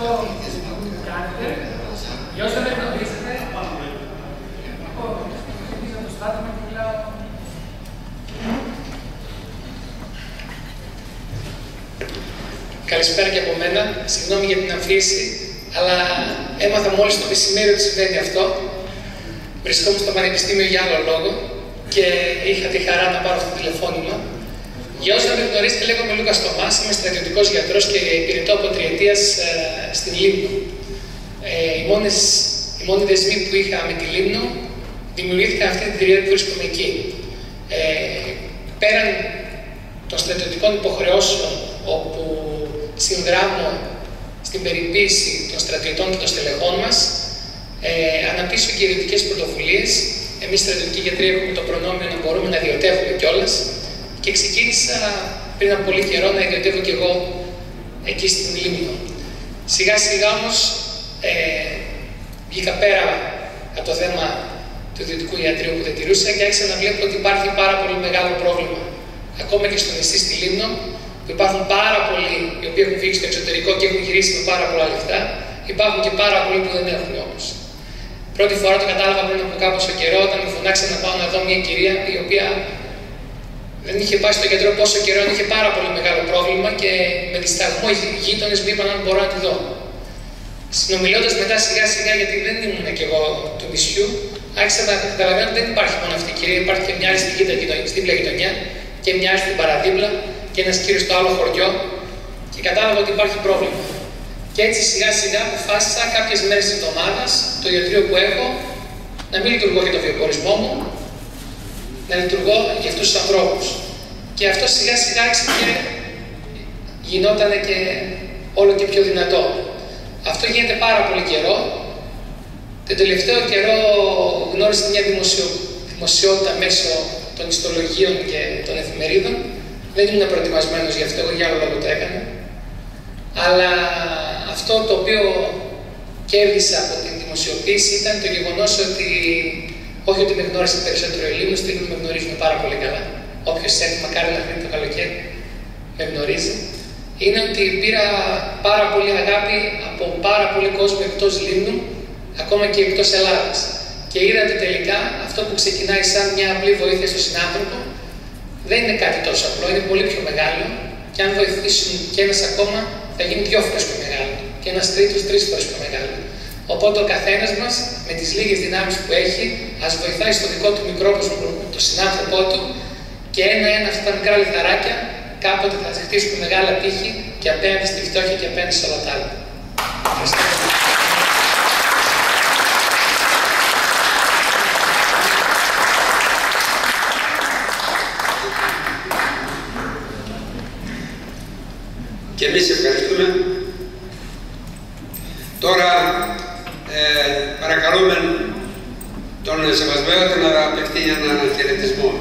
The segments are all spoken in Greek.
αυτό που κάνετε, για όσοι δεν γνωρίζετε, εγώ το στράτο και μιλάω Καλησπέρα και από μένα. Συγγνώμη για την αμφίεση, αλλά έμαθα μόλις το μεσημέρι ότι συμβαίνει αυτό. Βρισκόμουν στο Πανεπιστήμιο για άλλο λόγο και είχα τη χαρά να πάρω αυτό το τηλεφώνημα. Για όσοι δεν με γνωρίζετε, λέγομαι Λούκα Τωμά, είμαι στρατιωτικός γιατρός και υπηρετώ από τριετίας ε, στην Λίμνο. Ε, οι, μόνες, οι μόνοι δεσμοί που είχα με τη Λίμνο δημιουργήθηκαν αυτή την τριετία που βρίσκομαι εκεί. Ε, πέραν των στρατιωτικών υποχρεώσεων όπου συνδράμω στην περιποίηση των στρατιωτών και των στελεχών μας, ε, αναπτύσσω και ιδιωτικές πρωτοβουλίες. Εμείς, στρατιωτικοί γιατροί, έχουμε το προνόμιο να μπορούμε να ιδιωτεύουμε κιόλας και ξεκίνησα πριν από πολύ καιρό να ιδιωτεύω κι εγώ εκεί στην Λίμνο. Σιγά σιγά όμως ε, βγήκα πέρα από το θέμα του ιδιωτικού ιατρίου που δεν τηρούσα και άρχισα να βλέπω ότι υπάρχει πάρα πολύ μεγάλο πρόβλημα. Ακόμα και στο νησί στη Λίμνο, που υπάρχουν πάρα πολλοί οι οποίοι έχουν φύγει στο εξωτερικό και έχουν γυρίσει με πάρα πολλά λεφτά, υπάρχουν και πάρα πολλοί που δεν έχουν όμως. Πρώτη φορά το κατάλαβα πριν από κάποιο καιρό όταν μου φωνάξαν να πάω να δω μια κυρία η οποία δεν είχε πάει στο κέντρο πόσο καιρό, είχε πάρα πολύ μεγάλο πρόβλημα και με δισταγμό οι γείτονες μου είπαν αν μπορώ να τη δω. Συνομιλώντας μετά σιγά σιγά, γιατί δεν ήμουν κι εγώ του νησιού, άρχισα να καταλαβαίνω ότι δεν υπάρχει μόνο αυτή η κυρία, υπάρχει και μια άλλη στην δίπλα γειτονιά και μια άλλη στην παραδίπλα και ένας κύριος στο άλλο χωριό και κατάλαβα ότι υπάρχει πρόβλημα. Και έτσι σιγά σιγά αποφάσισα κάποιες μέρες της εβδομάδας το ιατρείο που έχω να μην λειτουργώ για το βιοπορισμό μου, να λειτουργώ για αυτούς τους ανθρώπους. Και αυτό σιγά σιγά και γινόταν και όλο και πιο δυνατό. Αυτό γίνεται πάρα πολύ καιρό. Το τελευταίο καιρό γνώρισα μια δημοσιο... δημοσιότητα μέσω των ιστολογίων και των εφημερίδων. Δεν ήμουν προετοιμασμένος γι' αυτό, εγώ για άλλο λόγο το έκανα. Αλλά αυτό το οποίο κέρδισα από την δημοσιοποίηση ήταν το γεγονός ότι όχι ότι με γνώρισε περισσότερο η Λίμνο, στην με γνωρίζουν πάρα πολύ καλά. Όποιος έρθει, μακάρι να χρειάζεται το καλοκαίρι, με γνωρίζει. Είναι ότι πήρα πάρα πολύ αγάπη από πάρα πολύ κόσμο εκτός Λίμνου, ακόμα και εκτός Ελλάδας. Και είδα ότι τελικά αυτό που ξεκινάει σαν μια απλή βοήθεια στον συνάνθρωπο δεν είναι κάτι τόσο απλό, είναι πολύ πιο μεγάλο. Και αν βοηθήσουν και ένας ακόμα, θα γίνει πιο φρέσκο μεγάλο. Και ένας τρίτος, τρεις φορές πιο μεγάλο. Οπότε ο καθένας μας με τις λίγες δυνάμεις που έχει, ας βοηθάει στο δικό του μικρό κόσμο, το συνάνθρωπό του και ένα-ένα αυτά τα μικρά λιθαράκια κάποτε θα χτίσουν μεγάλα τείχη και απέναντι στη φτώχεια και απέναντι σε όλα τα άλλα. Και εμείς ευχαριστούμε. Τώρα ε, παρακαλούμε τον Σεβασμένο να απευθύνει έναν χαιρετισμό.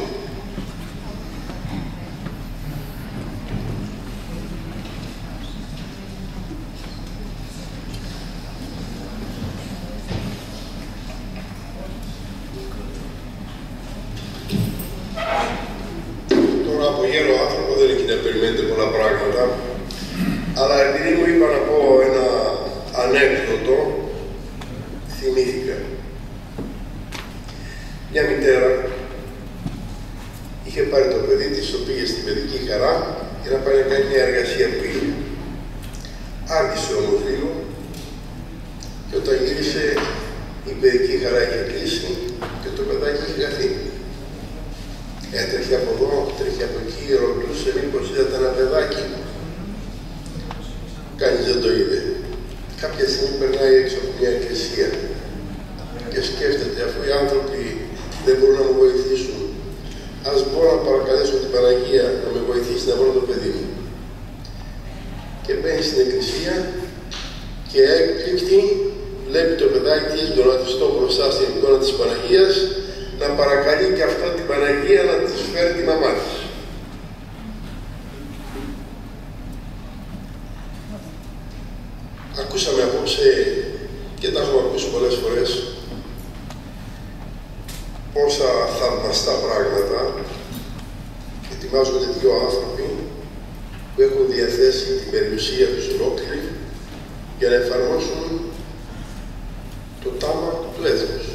Τώρα από γέρο άνθρωπος δεν έχει να περιμένετε πολλά πράγματα. Αλλά επειδή μου είπα να πω ένα ανέκδοτο, θυμήθηκα. Μια μητέρα είχε πάρει το παιδί της, το πήγε στην παιδική χαρά για να πάει να κάνει μια εργασία που είχε. Άργησε όμως λίγο και όταν γύρισε η παιδική χαρά είχε κλείσει και το παιδάκι είχε χαθεί. Έτρεχε από εδώ, τρέχει από εκεί, ρωτούσε μήπως είδατε ένα παιδάκι. Κανείς δεν το είδε. Κάποια στιγμή περνάει έξω από μια εκκλησία και σκέφτεται αφού οι άνθρωποι δεν μπορούν να μου βοηθήσουν, ας μπορώ να παρακαλέσω την Παναγία να με βοηθήσει να βρω το παιδί μου. μπαίνει στην εκκλησία και έκπληκτη βλέπει το παιδάκι της γονατιστό μπροστά στην εικόνα της Παναγίας να παρακαλεί και αυτό την Παναγία να της φέρει τη μαμά της. Ακούσαμε απόψε και τα έχουμε ακούσει πολλές φορές πόσα θαυμαστά πράγματα ετοιμάζονται δύο άνθρωποι που έχουν διαθέσει την περιουσία τους ολόκληρη για για να εφαρμόσουν το τάμα του έθνους.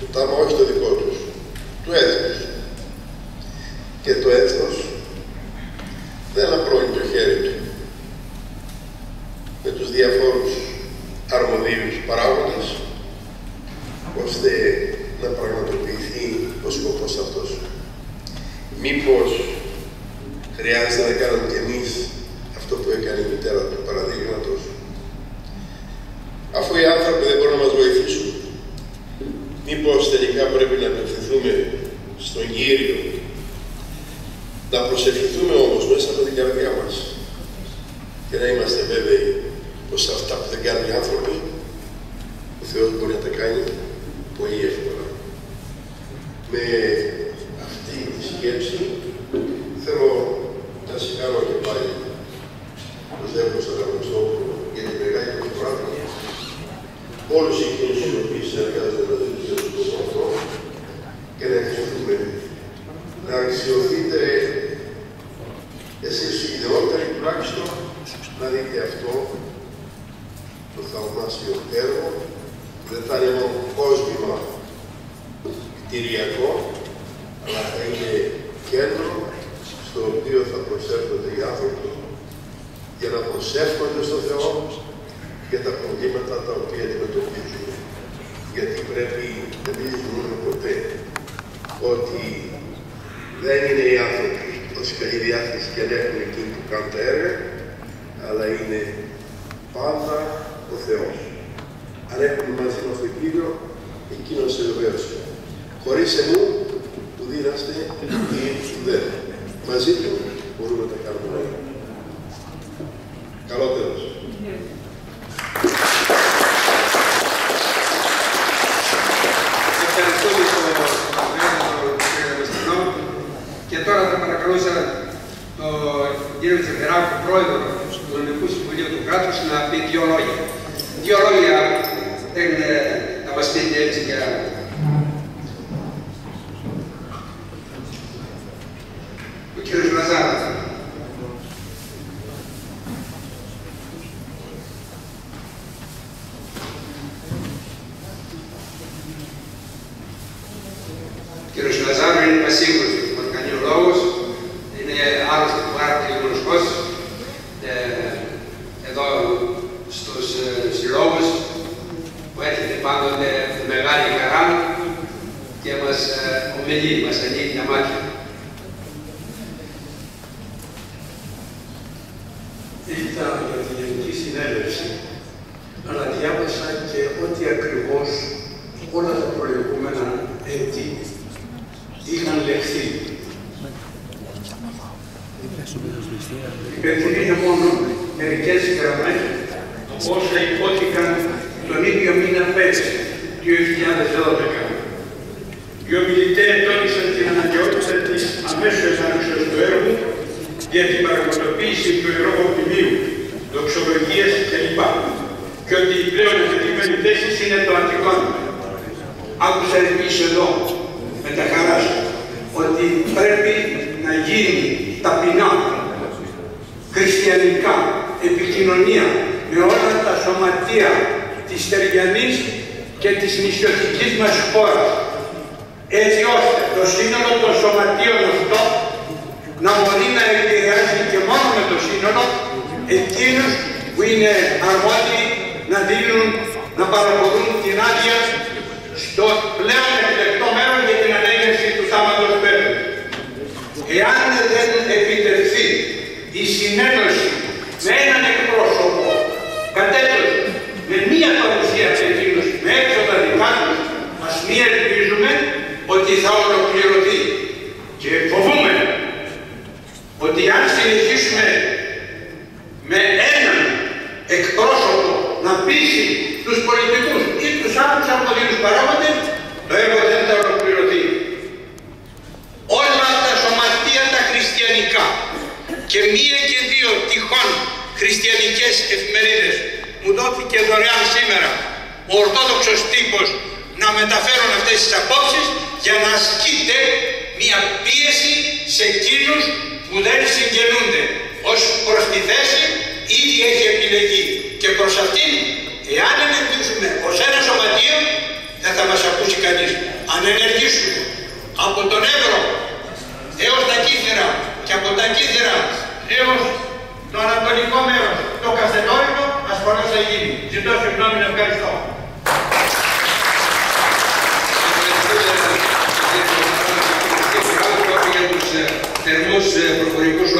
Το τάμα όχι το δικό τους, του έθνους. Και το έθνος δεν απλώνει το χέρι του με τους διαφόρους αρμοδίους παράγοντες ώστε να πραγματοποιηθεί ο σκοπός αυτός. Μήπως χρειάζεται να κάνουμε κι εμείς αυτό που έκανε η μητέρα του παραδείγματος. Αφού οι άνθρωποι δεν μπορούν να μας βοηθήσουν, μήπως τελικά πρέπει να απευθυνθούμε στον Κύριο, να προσευχηθούμε όμως μέσα από την καρδιά μας και να είμαστε βέβαιοι πως αυτά που δεν κάνουν οι άνθρωποι, ο Θεός μπορεί να τα κάνει πολύ εύκολα. Με αυτή τη σκέψη θέλω να συγχαρώ και πάλι τον Δεύκο Αγαμιστόπουλο για την μεγάλη προσφορά του. Όλους εκείνους οι οποίοι συνεργάζονται μαζί του για τον σκοπό αυτό και να ευχηθούμε να αξιοθείτε εσείς οι ιδεότεροι τουλάχιστον να δείτε αυτό το θαυμάσιο έργο δεν θα είναι μόνο κόσμημα κτηριακό, αλλά θα είναι κέντρο στο οποίο θα προσέρχονται οι άνθρωποι για να προσεύχονται στον Θεό για τα προβλήματα τα οποία αντιμετωπίζουν. Γιατί πρέπει να μην ζητούμε ποτέ ότι δεν είναι οι άνθρωποι ως καλή διάθεση και έχουν εκείνοι που κάνουν τα έργα, αλλά είναι πάντα ο Θεός. Αν έχουμε μαζί μας τον Κύριο, εκείνος σε βεβαίωσε. Χωρίς εμού, που δίναστε ή δεν. Μαζί του μπορούμε να τα κάνουμε όλα. Καλό τέλος. Ευχαριστούμε τον κύριο Μεστανό και τώρα θα παρακαλούσα τον κύριο Τσεφεράκο, πρόεδρο του Ελληνικού Συμβουλίου του Κράτους, να πει δύο λόγια. Δύο λόγια δεν θα μας πείτε έτσι για ο κύριος Λαζάρας. Ο κύριος Λαζάρου είναι πασίγουρος του μας κάνει ο λόγος, είναι άλλωστε πάρα πολύ γνωστός ε, εδώ στους ε, συλλόγους που έρχεται πάντοτε με μεγάλη χαρά και μας ε, ομιλεί, μας ανοίγει τα μάτια. Ήρθα για τη Γενική Συνέλευση, αλλά διάβασα και ότι ακριβώς όλα τα προηγούμενα έτη είχαν λεχθεί. Υπενθυμίζω μόνο μερικές γραμμές όσα υπόθηκαν τον ίδιο μήνα πέρσι, 2012. Οι ομιλητές τόνισαν την αναγκαιότητα της αμέσως ανάξεως του έργου για την πραγματοποίηση του ιερού ποιμίου, δοξολογίας κλπ. Και ότι η πλέον εφετιμένη θέση είναι το αντικόνημα. Άκουσα επίσης εδώ, με τα χαράς σου, ότι πρέπει να γίνει ταπεινά, χριστιανικά, επικοινωνία με όλα τα σωματεία της Τεριανής και της νησιωτικής μας χώρας, έτσι ώστε το σύνολο των σωματείων αυτό να μπορεί να επηρεάσει και μόνο με το σύνολο εκείνους που είναι αρμόδιοι να δίνουν, να παραχωρούν την άδεια στο πλέον εκλεκτό μέρος για την ανέγερση του θάματος πέρα. Εάν δεν επιτευχθεί η συνένωση με έναν εκπρόσωπο κατέτος με μία παρουσία σε εκείνους, με έξοδα δικά τους, ας μη ελπίζουμε ότι θα ολοκληρωθεί. Και φοβούμε ότι αν συνεχίσουμε με έναν εκπρόσωπο να πείσει τους πολιτικούς ή τους άλλους αρμοδίους παράγοντες, το έργο δεν θα ολοκληρωθεί. Όλα τα σωματεία τα χριστιανικά και μία και δύο τυχόν χριστιανικές εφημερίδες μου δόθηκε δωρεάν σήμερα ο Ορθόδοξος τύπος να μεταφέρουν αυτές τις απόψεις για να ασκείται μία πίεση σε εκείνους που δεν συγγενούνται ως προς τη θέση ήδη έχει επιλεγεί και προς αυτήν, εάν ενεργήσουμε ως ένα σωματείο, δεν θα μας ακούσει κανείς. Αν ενεργήσουμε από τον Εύρο έως τα Κύθυρα και από τα Κύθυρα έως το ανατολικό μέρος, το Καστελόρινο, ασφαλώς θα γίνει. Ζητώ συγγνώμη να ευχαριστώ. για τους θερμούς προφορικούς